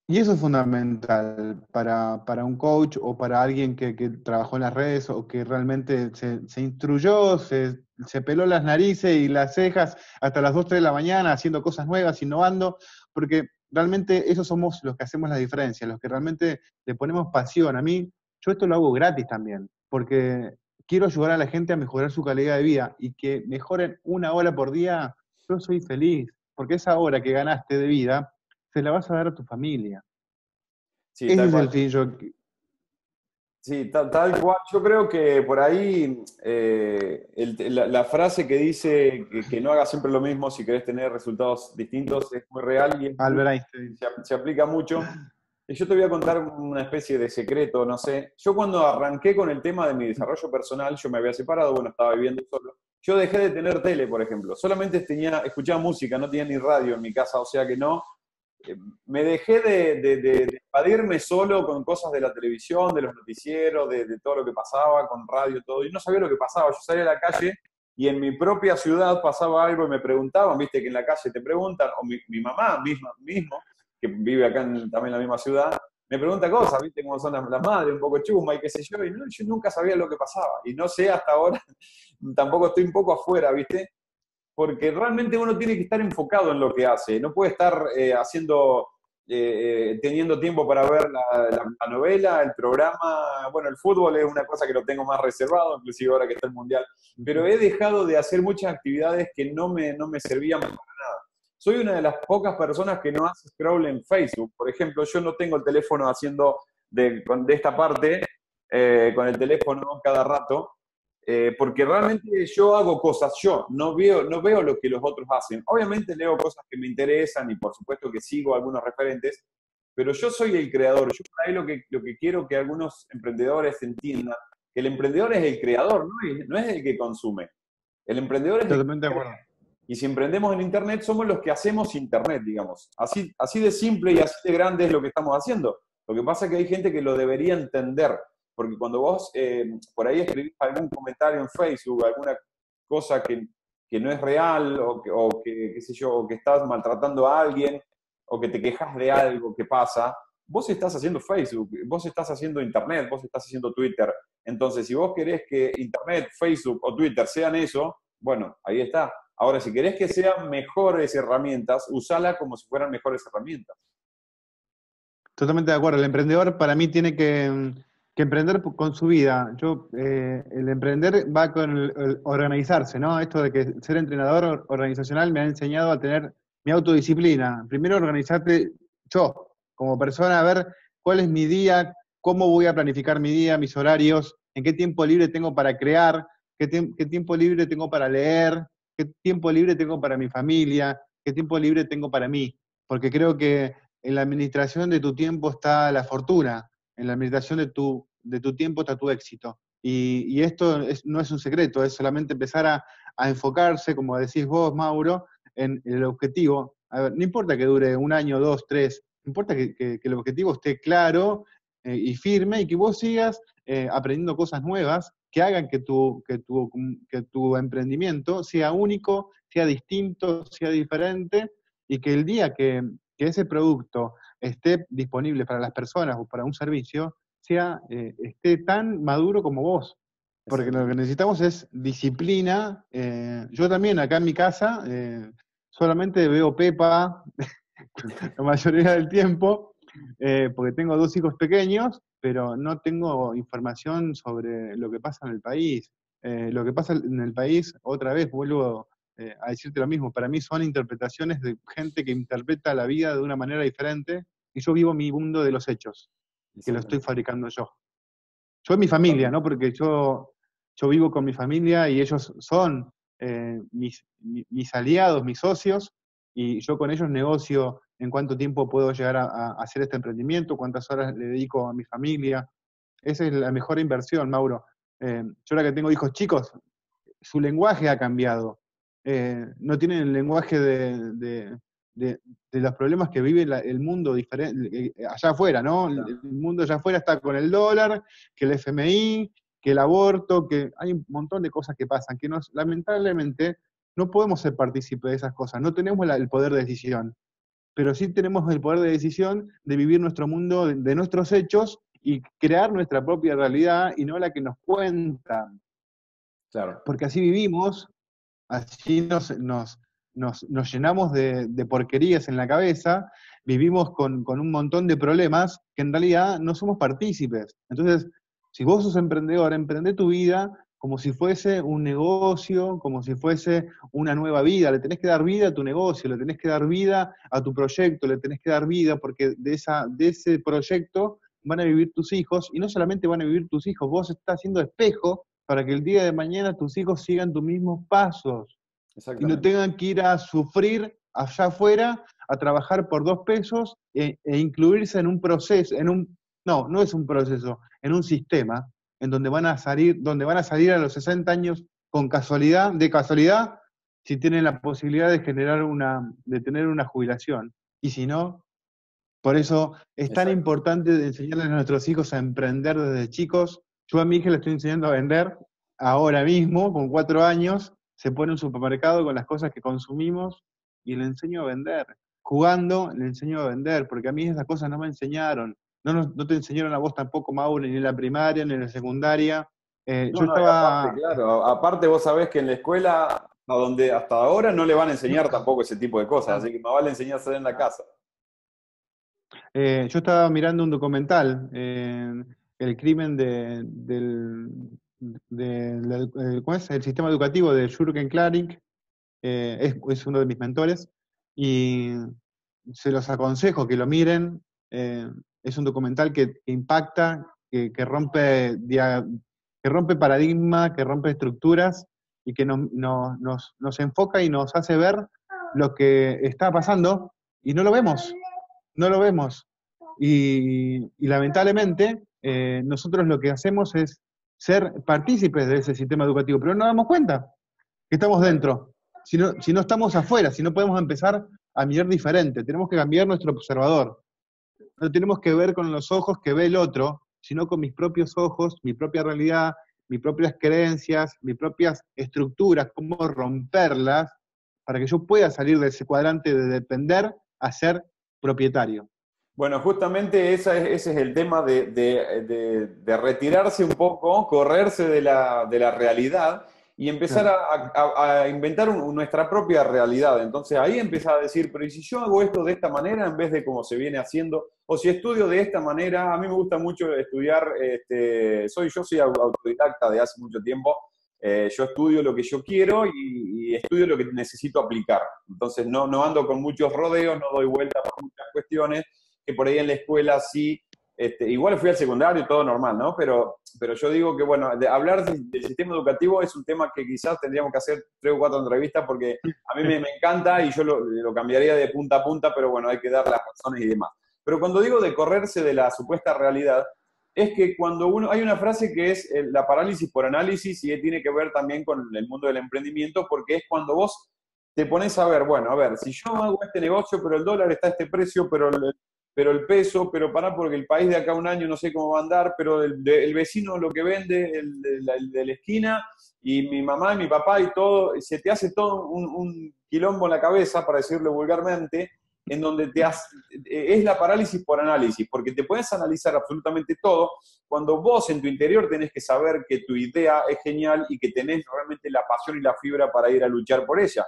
Speaker 2: Y eso es fundamental para, un coach o para alguien que, trabajó en las redes o que realmente se, instruyó, se, peló las narices y las cejas hasta las 2, 3 de la mañana haciendo cosas nuevas, innovando, porque realmente esos somos los que hacemos la diferencia, los que realmente le ponemos pasión. A mí, yo esto lo hago gratis también, porque quiero ayudar a la gente a mejorar su calidad de vida y que mejoren una hora por día, yo soy feliz, porque esa hora que ganaste de vida se la vas a dar a tu familia.
Speaker 1: Sí, Ese es el. Sí, tal, cual. Yo creo que por ahí eh, la, frase que dice que, no hagas siempre lo mismo si querés tener resultados distintos es muy real y Se, aplica mucho. Y yo te voy a contar una especie de secreto, no sé. Yo cuando arranqué con el tema de mi desarrollo personal, yo me había separado, bueno, estaba viviendo solo. Yo dejé de tener tele, por ejemplo. Solamente tenía, escuchaba música, no tenía ni radio en mi casa, o sea que no, me dejé de, de, solo con cosas de la televisión, de los noticieros, de, todo lo que pasaba, con radio, todo, y no sabía lo que pasaba. Yo salía a la calle y en mi propia ciudad pasaba algo y me preguntaban, viste que en la calle te preguntan, o mi, mamá misma, mismo, que vive acá en, también en la misma ciudad, me pregunta cosas, viste cómo son las, madres, un poco chusma y qué sé yo, y yo nunca sabía lo que pasaba, y no sé hasta ahora, tampoco estoy un poco afuera, viste, porque realmente uno tiene que estar enfocado en lo que hace, no puede estar eh, haciendo eh, eh, teniendo tiempo para ver la, novela, el programa, bueno, el fútbol es una cosa que lo tengo más reservado, inclusive ahora que está el Mundial, pero he dejado de hacer muchas actividades que no me, no me servían para nada. Soy una de las pocas personas que no hace scroll en Facebook. Por ejemplo, yo no tengo el teléfono haciendo de, de esta parte, eh, con el teléfono cada rato, eh, porque realmente yo hago cosas yo, no veo, no veo lo que los otros hacen. Obviamente leo cosas que me interesan y por supuesto que sigo algunos referentes, pero yo soy el creador. Yo por ahí lo que, lo que quiero que algunos emprendedores entiendan, que el emprendedor es el creador, no es, no es el que consume. El emprendedor es
Speaker 2: Totalmente de acuerdo.
Speaker 1: Y si emprendemos en Internet, somos los que hacemos Internet, digamos. Así, así de simple y así de grande es lo que estamos haciendo. Lo que pasa es que hay gente que lo debería entender porque cuando vos eh, por ahí escribís algún comentario en Facebook, alguna cosa que, que no es real, o que, qué sé yo, o que estás maltratando a alguien, o que te quejas de algo que pasa, vos estás haciendo Facebook, vos estás haciendo Internet, vos estás haciendo Twitter. Entonces, si vos querés que Internet, Facebook o Twitter sean eso, bueno, ahí está. Ahora, si querés que sean mejores herramientas, usala como si fueran mejores herramientas.
Speaker 2: Totalmente de acuerdo. El emprendedor para mí tiene que que emprender con su vida. Yo, eh, el emprender va con el, organizarse, ¿no? Esto de que ser entrenador organizacional me ha enseñado a tener mi autodisciplina. Primero organizarte yo, como persona, a ver cuál es mi día, cómo voy a planificar mi día, mis horarios, en qué tiempo libre tengo para crear, qué, qué tiempo libre tengo para leer, qué tiempo libre tengo para mi familia, qué tiempo libre tengo para mí. Porque creo que en la administración de tu tiempo está la fortuna en la administración de tu, de tu tiempo está tu éxito. Y, esto no es un secreto, es solamente empezar a, enfocarse, como decís vos, Mauro, en el objetivo. A ver, no importa que dure un año, dos, tres, importa que, el objetivo esté claro eh, y firme y que vos sigas eh, aprendiendo cosas nuevas que hagan que tu, que, tu, que tu emprendimiento sea único, sea distinto, sea diferente y que el día que, que ese producto esté disponible para las personas o para un servicio, sea, eh, esté tan maduro como vos. Porque lo que necesitamos es disciplina. Eh, yo también acá en mi casa eh, solamente veo Pepa la mayoría del tiempo, porque tengo dos hijos pequeños, pero no tengo información sobre lo que pasa en el país. lo que pasa en el país, otra vez vuelvo a decirte lo mismo, para mí son interpretaciones de gente que interpreta la vida de una manera diferente y yo vivo mi mundo de los hechos, que lo estoy fabricando yo. Yo y mi familia, ¿no? Porque yo, yo vivo con mi familia y ellos son eh, mis, mis, aliados, mis socios, y yo con ellos negocio en cuánto tiempo puedo llegar a, hacer este emprendimiento, cuántas horas le dedico a mi familia. Esa es la mejor inversión, Mauro. Eh, yo ahora que tengo hijos chicos, su lenguaje ha cambiado. Eh, no tienen el lenguaje de, de, los problemas que vive el mundo diferente, eh, eh, allá afuera, ¿no? El, mundo allá afuera está con el dólar, que el FMI, que el aborto, que hay un montón de cosas que pasan, que nos, lamentablemente no podemos ser partícipes de esas cosas, no tenemos el poder de decisión, pero sí tenemos el poder de decisión de vivir nuestro mundo, de, nuestros hechos y crear nuestra propia realidad y no la que nos cuentan. Claro. Porque así vivimos, así nos, nos, nos, llenamos de, porquerías en la cabeza, vivimos con, un montón de problemas que en realidad no somos partícipes. Entonces, si vos sos emprendedor, emprende tu vida como si fuese un negocio, como si fuese una nueva vida. Le tenés que dar vida a tu negocio, le tenés que dar vida a tu proyecto, le tenés que dar vida porque de, de ese proyecto van a vivir tus hijos y no solamente van a vivir tus hijos, vos estás haciendo espejo para que el día de mañana tus hijos sigan tus mismos pasos y no tengan que ir a sufrir allá afuera a trabajar por dos pesos e, e, incluirse en un proceso, en un, no, no es un proceso, en un sistema en donde van a salir, donde van a salir a los 60 años con casualidad, de casualidad, si tienen la posibilidad de generar una, de tener una jubilación. Y si no, por eso es tan importante enseñarles a nuestros hijos a emprender desde chicos. Yo a mi hija le estoy enseñando a vender ahora mismo, con cuatro años, se pone un supermercado con las cosas que consumimos y le enseño a vender. Jugando, le enseño a vender, porque a mí esas cosas no me enseñaron. No, no, te enseñaron a vos tampoco, Mauro, ni en la primaria, ni en la secundaria.
Speaker 1: Eh, yo estaba... aparte, claro, aparte vos sabés que en la escuela, a donde hasta ahora no le van a enseñar tampoco ese tipo de cosas, así que me vale enseñar a hacer en la casa.
Speaker 2: Eh, yo estaba mirando un documental, el crimen de, del, ¿cómo es? el sistema educativo de Jürgen Klaring, es, es, uno de mis mentores, y se los aconsejo que lo miren. es un documental que, impacta, que, rompe, que rompe paradigma, que rompe estructuras y que nos, nos, enfoca y nos hace ver lo que está pasando y no lo vemos, no lo vemos. Y, lamentablemente eh, nosotros lo que hacemos es ser partícipes de ese sistema educativo, pero no nos damos cuenta que estamos dentro. Si no, si no estamos afuera, si no podemos empezar a mirar diferente, tenemos que cambiar nuestro observador. No tenemos que ver con los ojos que ve el otro, sino con mis propios ojos, mi propia realidad, mis propias creencias, mis propias estructuras, cómo romperlas para que yo pueda salir de ese cuadrante de depender a ser propietario.
Speaker 1: Bueno, justamente ese es, el tema de, retirarse un poco, correrse de la, realidad y empezar a, inventar nuestra propia realidad. Entonces ahí empieza a decir, pero ¿y si yo hago esto de esta manera en vez de como se viene haciendo? O si estudio de esta manera, a mí me gusta mucho estudiar, este, soy, yo soy autodidacta de hace mucho tiempo, eh, yo estudio lo que yo quiero y, estudio lo que necesito aplicar. Entonces no, no ando con muchos rodeos, no doy vuelta por muchas cuestiones, que por ahí en la escuela sí, este, igual fui al secundario, todo normal, ¿no? Pero, pero yo digo que, bueno, hablar del, sistema educativo es un tema que quizás tendríamos que hacer tres o cuatro entrevistas porque a mí me, encanta y yo lo, lo, cambiaría de punta a punta, pero bueno, hay que dar las razones y demás. Pero cuando digo de correrse de la supuesta realidad, es que cuando uno, hay una frase que es eh, la parálisis por análisis y tiene que ver también con el mundo del emprendimiento, porque es cuando vos te pones a ver, bueno, a ver, si yo hago este negocio, pero el dólar está a este precio, pero el, pero el peso, pero para porque el país de acá un año no sé cómo va a andar, pero el, vecino lo que vende, el de, la, esquina, y mi mamá y mi papá y todo, se te hace todo un, quilombo en la cabeza, para decirlo vulgarmente, en donde te es la parálisis por análisis, porque te puedes analizar absolutamente todo cuando vos en tu interior tenés que saber que tu idea es genial y que tenés realmente la pasión y la fibra para ir a luchar por ella.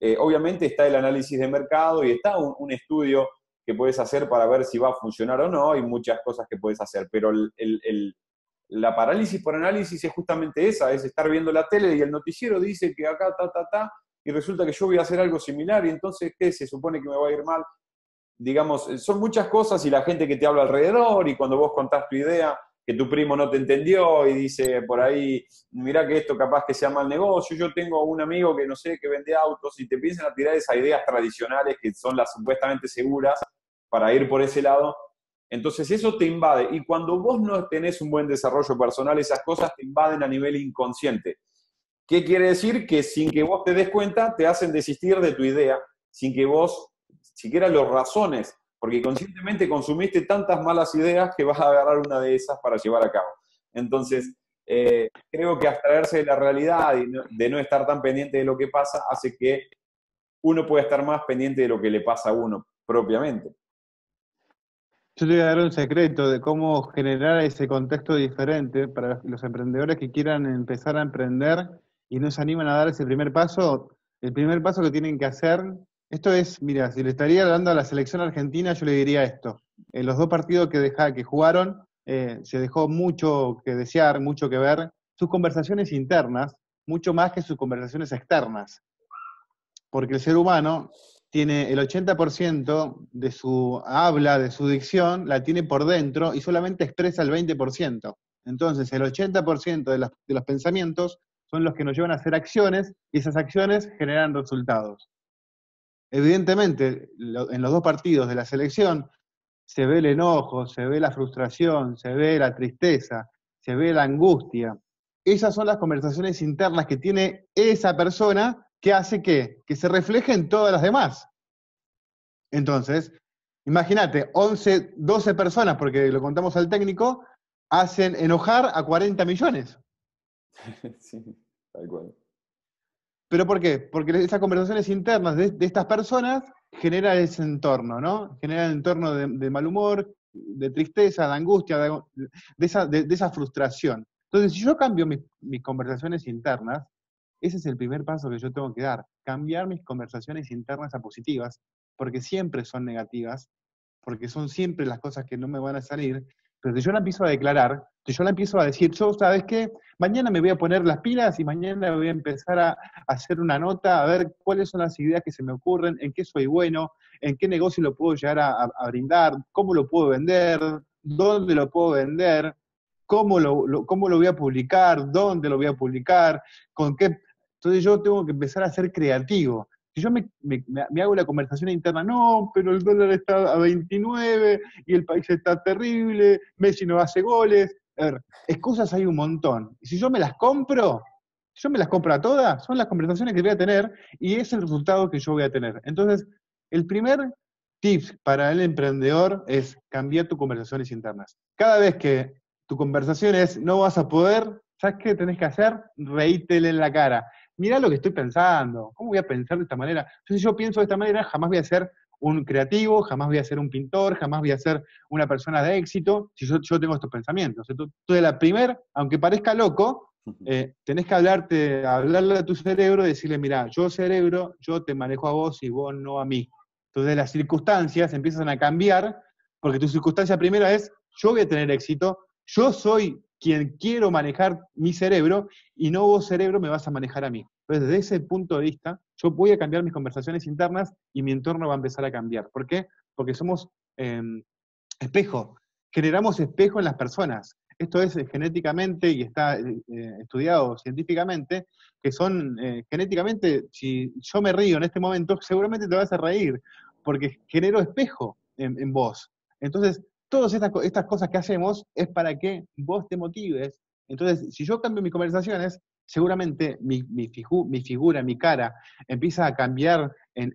Speaker 1: Eh, obviamente está el análisis de mercado y está un, estudio que puedes hacer para ver si va a funcionar o no, hay muchas cosas que puedes hacer, pero la parálisis por análisis es justamente esa, es estar viendo la tele y el noticiero dice que acá, ta, ta, ta, y resulta que yo voy a hacer algo similar y entonces, ¿qué? Se supone que me va a ir mal. Digamos, eh, son muchas cosas y la gente que te habla alrededor y cuando vos contás tu idea, que tu primo no te entendió y dice por ahí, mira que esto capaz que sea mal negocio, yo tengo un amigo que no sé, que vende autos y te piensan a tirar esas ideas tradicionales que son las supuestamente seguras para ir por ese lado, entonces eso te invade y cuando vos no tenés un buen desarrollo personal, esas cosas te invaden a nivel inconsciente. ¿Qué quiere decir? Que sin que vos te des cuenta, te hacen desistir de tu idea, sin que vos siquiera los razones, porque conscientemente consumiste tantas malas ideas que vas a agarrar una de esas para llevar a cabo. Entonces, eh, creo que abstraerse de la realidad y de no estar tan pendiente de lo que pasa hace que uno pueda estar más pendiente de lo que le pasa a uno propiamente.
Speaker 2: Yo te voy a dar un secreto de cómo generar ese contexto diferente para los emprendedores que quieran empezar a emprender y no se animan a dar ese primer paso, el primer paso que tienen que hacer, esto es, mira, si le estaría hablando a la selección argentina, yo le diría esto. En los dos partidos que, deja, que jugaron, eh, se dejó mucho que desear, mucho que ver. Sus conversaciones internas, mucho más que sus conversaciones externas. Porque el ser humano tiene el 80% de su habla, de su dicción, la tiene por dentro y solamente expresa el 20%. Entonces, el 80% de, de los pensamientos son los que nos llevan a hacer acciones y esas acciones generan resultados. Evidentemente, en los dos partidos de la selección se ve el enojo, se ve la frustración, se ve la tristeza, se ve la angustia. Esas son las conversaciones internas que tiene esa persona que hace que, que se refleje en todas las demás. Entonces, imagínate, 11, 12 personas, porque lo contamos al técnico, hacen enojar a 40 millones. Sí. ¿Pero por qué? Porque esas conversaciones internas de, estas personas generan ese entorno, ¿no? Generan el entorno de, mal humor, de tristeza, de angustia, de, esa, frustración. Entonces, si yo cambio mis, mis conversaciones internas, ese es el primer paso que yo tengo que dar, cambiar mis conversaciones internas a positivas, porque siempre son negativas, porque son siempre las cosas que no me van a salir, pero si yo la empiezo a declarar, si yo la empiezo a decir, yo, ¿sabes qué? Mañana me voy a poner las pilas y mañana voy a empezar a, hacer una nota, a ver cuáles son las ideas que se me ocurren, en qué soy bueno, en qué negocio lo puedo llegar a, brindar, cómo lo puedo vender, dónde lo puedo vender, cómo lo, cómo lo voy a publicar, dónde lo voy a publicar, con qué. Entonces yo tengo que empezar a ser creativo. Si yo me, hago la conversación interna, no, pero el dólar está a 29 y el país está terrible, Messi no hace goles. A ver, excusas hay un montón. Y si yo me las compro, si yo me las compro a todas, son las conversaciones que voy a tener y es el resultado que yo voy a tener. Entonces, el primer tip para el emprendedor es cambiar tus conversaciones internas. Cada vez que tu conversación es no vas a poder, ¿sabes qué tenés que hacer? Reítele en la cara mirá lo que estoy pensando, ¿cómo voy a pensar de esta manera? Entonces, si yo pienso de esta manera, jamás voy a ser un creativo, jamás voy a ser un pintor, jamás voy a ser una persona de éxito, si yo, tengo estos pensamientos. Entonces, la primera, aunque parezca loco, eh, tenés que hablarte, hablarle a tu cerebro y decirle, mira, yo cerebro, yo te manejo a vos y vos no a mí. Entonces las circunstancias empiezan a cambiar, porque tu circunstancia primera es, yo voy a tener éxito, yo soy quien quiero manejar mi cerebro y no vos cerebro me vas a manejar a mí. Entonces, desde ese punto de vista, yo voy a cambiar mis conversaciones internas y mi entorno va a empezar a cambiar. ¿Por qué? Porque somos em, espejo, generamos espejo en las personas. Esto es eh, genéticamente y está eh, eh, estudiado científicamente, que son genéticamente, si yo me río en este momento, seguramente te vas a reír, porque genero espejo en, en vos. Entonces, todas estas, cosas que hacemos es para que vos te motives. Entonces, si yo cambio mis conversaciones, seguramente mi, figura, mi cara, empieza a cambiar en,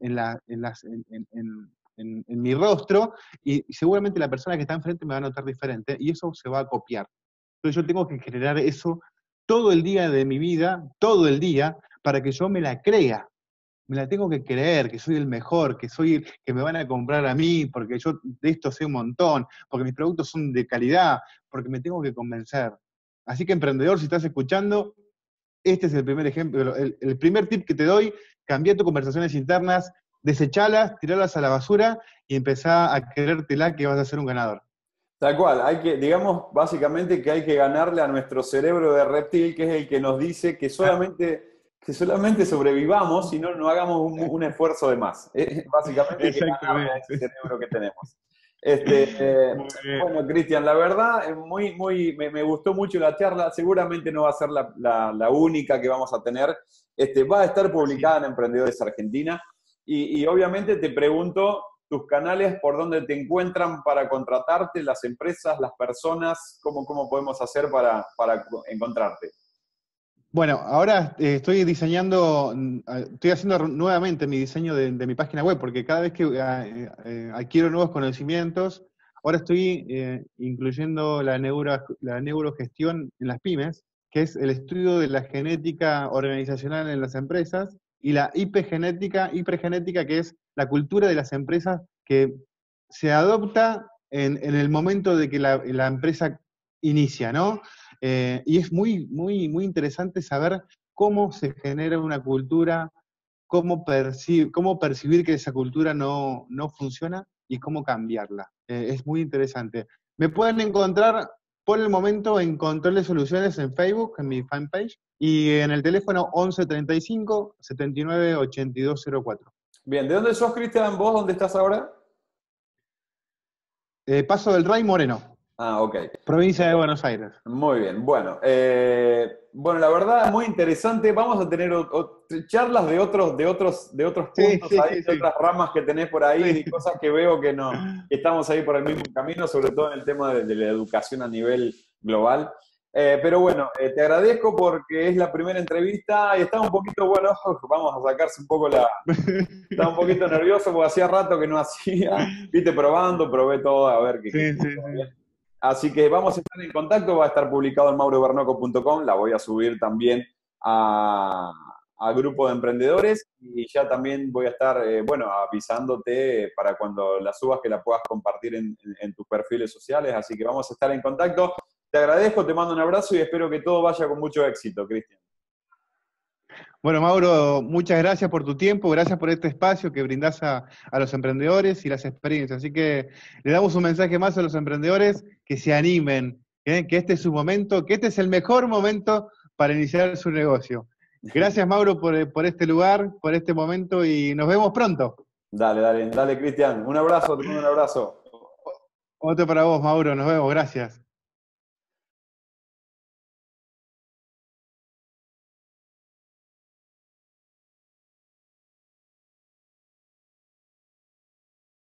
Speaker 2: mi rostro y, seguramente la persona que está enfrente me va a notar diferente y eso se va a copiar. Entonces yo tengo que generar eso todo el día de mi vida, todo el día, para que yo me la crea me la tengo que creer, que soy el mejor, que soy que me van a comprar a mí, porque yo de esto sé un montón, porque mis productos son de calidad, porque me tengo que convencer. Así que emprendedor, si estás escuchando, este es el primer ejemplo, el, primer tip que te doy, cambia tus conversaciones internas, desechalas, tiralas a la basura y empezá a creértela que vas a ser un ganador.
Speaker 1: Tal cual, hay que, digamos básicamente que hay que ganarle a nuestro cerebro de reptil, que es el que nos dice que solamente que solamente sobrevivamos y no, no hagamos un, esfuerzo de más. básicamente ese cerebro que tenemos. Este, eh, bueno, Cristian, la verdad, muy, muy, me, gustó mucho la charla. Seguramente no va a ser la, única que vamos a tener. Este, va a estar publicada en Emprendedores Argentina. Y, obviamente te pregunto tus canales, por dónde te encuentran para contratarte, las empresas, las personas, cómo, cómo podemos hacer para, para encontrarte.
Speaker 2: Bueno, ahora eh, estoy diseñando, mm, estoy haciendo nuevamente mi diseño de, mi página web, porque cada vez que eh, eh, adquiero nuevos conocimientos, ahora estoy incluyendo la, neuro, la neurogestión en las pymes, que es el estudio de la genética organizacional en las empresas, y la hipergenética, hipergenética, que es la cultura de las empresas que se adopta en, el momento de que la empresa inicia, ¿no? Eh, y es muy, muy, muy interesante saber cómo se genera una cultura, cómo, cómo percibir que esa cultura no, funciona y cómo cambiarla. Eh, es muy interesante. Me pueden encontrar por el momento en Control Soluciones en Facebook, en mi fanpage, y en el teléfono 1135 79 8204.
Speaker 1: Bien, ¿de dónde sos, Cristian? ¿Vos dónde estás ahora?
Speaker 2: Eh, Paso del Ray Moreno.
Speaker 1: Ah, ok.
Speaker 2: Provincia de Buenos Aires.
Speaker 1: Muy bien. Bueno, eh, bueno, la verdad es muy interesante. Vamos a tener charlas de otros, de otros, de otros puntos ahí, de otras ramas que tenés por ahí, y cosas que veo que no, estamos ahí por el mismo camino, sobre todo en el tema de, la educación a nivel global. Eh, pero bueno, eh, te agradezco porque es la primera entrevista y estaba un poquito, bueno, vamos a sacarse un poco la... Estaba un poquito nervioso porque hacía rato que no hacía, viste, probando, probé todo a ver qué... Sí, sí, sí. Así que vamos a estar en contacto, va a estar publicado en maurobernoco.com, la voy a subir también al grupo de emprendedores y ya también voy a estar, eh, bueno, avisándote para cuando la subas que la puedas compartir en, tus perfiles sociales, así que vamos a estar en contacto. Te agradezco, te mando un abrazo y espero que todo vaya con mucho éxito, Cristian.
Speaker 2: Bueno, Mauro, muchas gracias por tu tiempo, gracias por este espacio que brindás a, los emprendedores y las experiencias. Así que le damos un mensaje más a los emprendedores que se animen, ¿eh? que este es su momento, que este es el mejor momento para iniciar su negocio. Gracias, Mauro, por, por este lugar, por este momento y nos vemos pronto.
Speaker 1: Dale, dale, dale, Cristian. Un abrazo, te mando un abrazo.
Speaker 2: Otro para vos, Mauro. Nos vemos. Gracias.